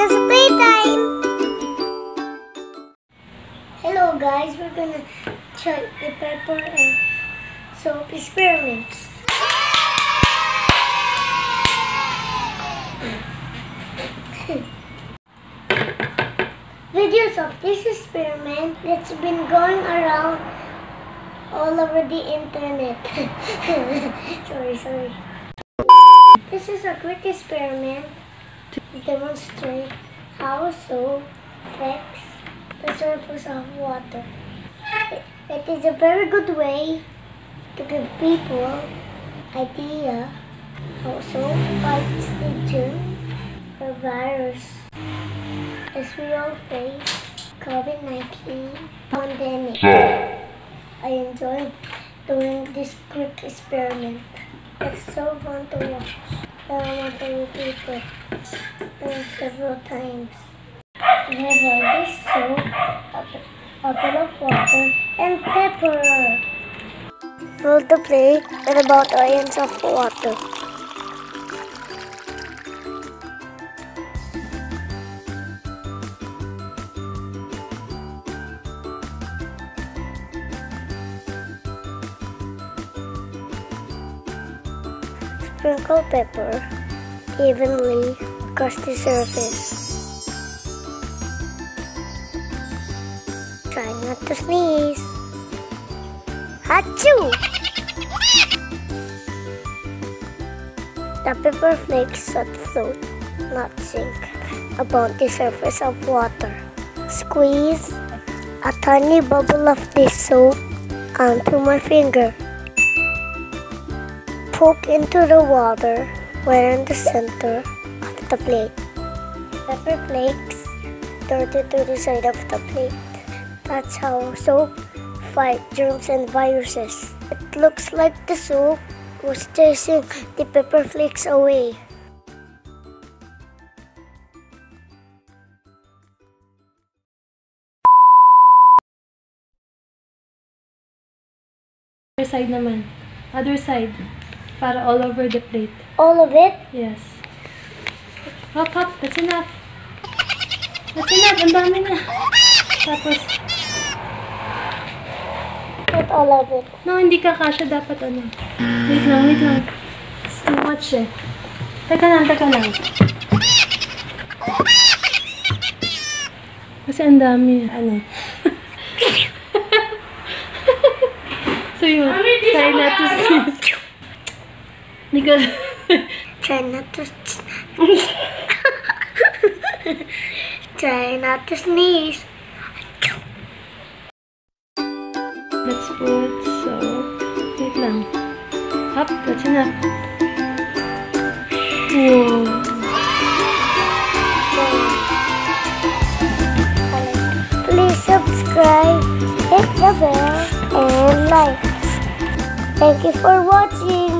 Nico's PlayTime. Hello guys, we're gonna try the pepper and soap experiments. Videos of this experiment that's been going around all over the internet. sorry, sorry. This is a quick experiment demonstrate how soap affects the surface of water. It, it is a very good way to give people idea how soap fights the germ or virus as we all face COVID-19 pandemic. I enjoyed doing this quick experiment. It's so fun to watch. It uh, several times. We have all this soap, a, a bit of water, and pepper. Fill the plate with about a inch of water. Sprinkle pepper evenly across the surface. Try not to sneeze. Achoo! The pepper flakes should float, not sink, above the surface of water. Squeeze a tiny bubble of this soap onto my finger poke into the water right in the center of the plate. Pepper flakes dirty to the side of the plate. That's how soap fight germs and viruses. It looks like the soap was chasing the pepper flakes away. Other side naman. Other side. Para all over the plate. All of it? Yes. Hop, hop. That's enough. That's enough. Ang dami na. Tapos, Not all of it. no, hindi ka kasha. Dapat ano. Wait lang, wait lang. It's too much eh. Teka lang, teka lang. Kasi ang dami. Ano? so yun. Try not to sneeze. Because, Try not to. Try not to sneeze. let's put so. Wait lang. Up, that's enough. Whoa. Please subscribe, hit the bell, and like. Thank you for watching.